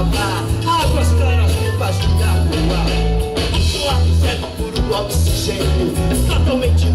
lavar Águas claras, limpas de água O lado por puro oxigênio Totalmente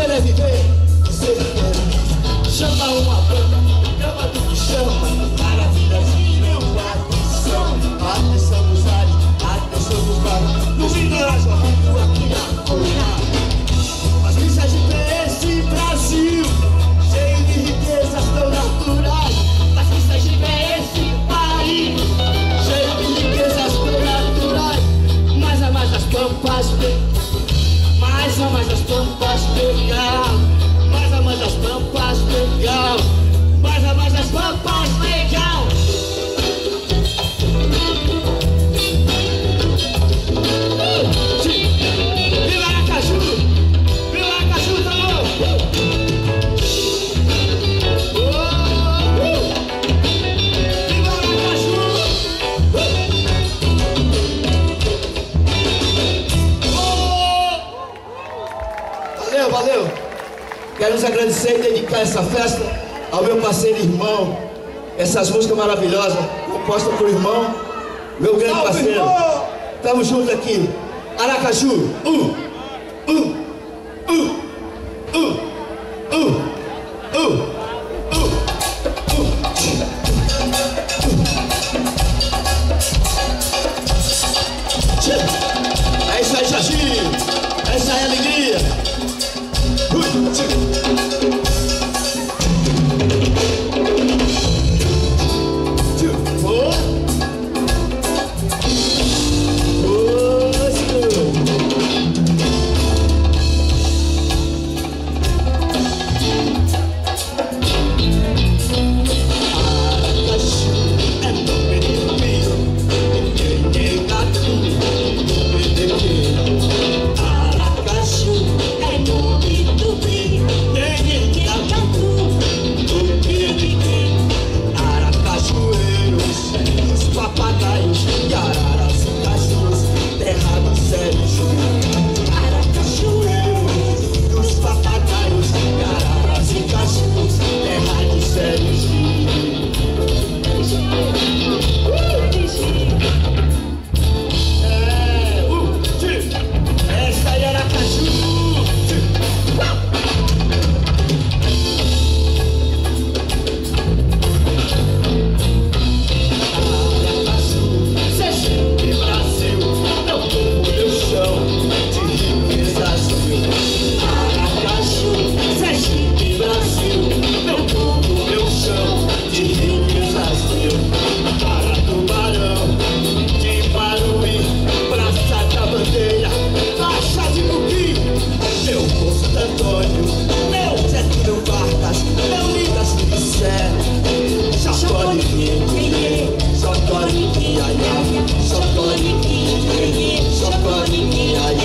viver viver, ser inteiro. Chama uma banda, cama do chão, chama. Maravilhas viram atenção. Atenção nos ares, atenção nos bares. Nos ignorais, o mundo aqui na colina. Mas que se agita é esse Brasil, cheio de riquezas tão naturais. Mas que se agita é esse país, cheio de riquezas tão naturais. Mas a mais das pampas, mais a mais das pampas. Valeu, valeu. Queremos agradecer e dedicar essa festa ao meu parceiro irmão. Essas músicas maravilhosas, compostas por irmão, meu grande parceiro. Tamo junto aqui. Aracaju, um, um, um, um. Chocolini, Chocolini, Chocolini,